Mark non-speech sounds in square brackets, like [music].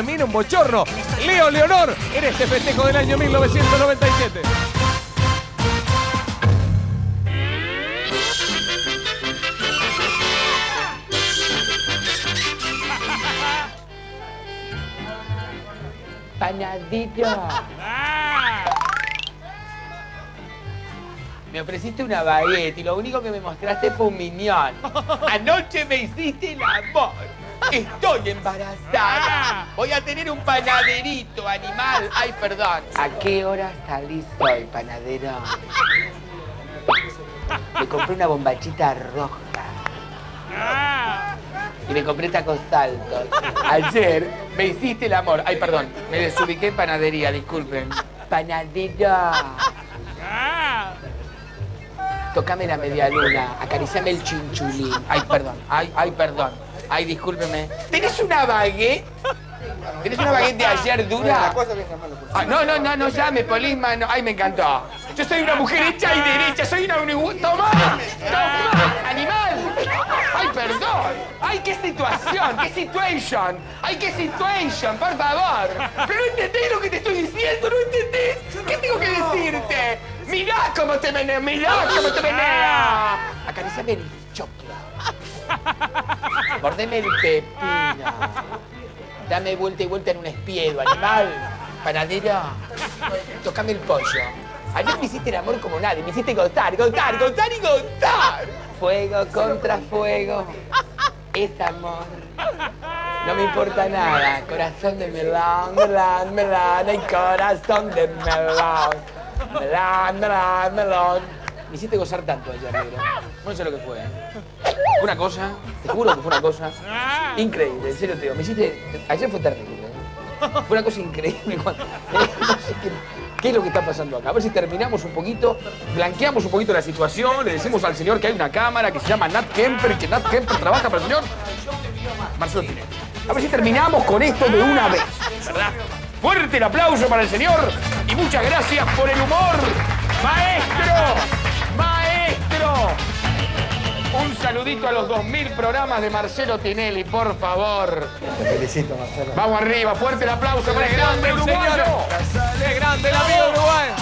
Mira un bochorno. Leo Leonor en este festejo del año 1997. Panadito. Me ofreciste una baguette y lo único que me mostraste fue un miñón. Anoche me hiciste el amor. Estoy embarazada. Voy a tener un panaderito, animal. Ay, perdón. ¿A qué hora salís hoy, panadero? Me compré una bombachita roja. Y me compré tacos altos. Ayer me hiciste el amor. Ay, perdón. Me desubiqué en panadería, disculpen. Panadero. Tocame la media luna, acariciame el chinchulín. Ay, perdón, ay, ay, perdón. Ay, discúlpeme. ¿Tenés una baguette? ¿Tenés una baguette de ayer dura? Ah, no, no, no, no llame, Polisma, no. Ay, me encantó. Yo soy una mujer hecha y derecha, soy una unigu... ¡Toma! ¡Toma! ¡Animal! ¡Ay, perdón! ¡Ay, qué situación! ¡Qué situation! ¡Ay, qué situation! ¡Por favor! ¡Pero no entendés lo que te estoy diciendo! ¿No entendés? ¿Qué tengo que decirte? ¡Mirá cómo te meneo! ¡Mirá cómo te meneo! Acariciame el choclo. Mordeme el pepino. Dame vuelta y vuelta en un espiedo, animal. Panadero, tocame el pollo. Ayer me hiciste el amor como nadie, me hiciste gozar, gozar, gozar y gozar. Fuego contra fuego, es amor. No me importa nada, corazón de melón, melón, melón, ay, corazón de melón. Melón, melón, melón. Me hiciste gozar tanto ayer, negro. No sé lo que fue. ¿eh? Fue una cosa, te juro que fue una cosa increíble, en serio te digo. Me hiciste. Ayer fue terrible. ¿eh? Fue una cosa increíble. cuando- [laughs] qué, es lo que está pasando acá. A ver si terminamos un poquito, blanqueamos un poquito la situación, le decimos al señor que hay una cámara que se llama Nat Kemper que Nat Kemper trabaja para el señor Marcelo Tinelli. A ver si terminamos con esto de una vez, ¿verdad? Fuerte el aplauso para el señor y muchas gracias por el humor. Maestro. Saludito a los 2.000 programas de Marcelo Tinelli, por favor. Te felicito, Marcelo. Vamos arriba, fuerte el aplauso para el grande uruguayo. ¡Qué grande el amigo uruguayo!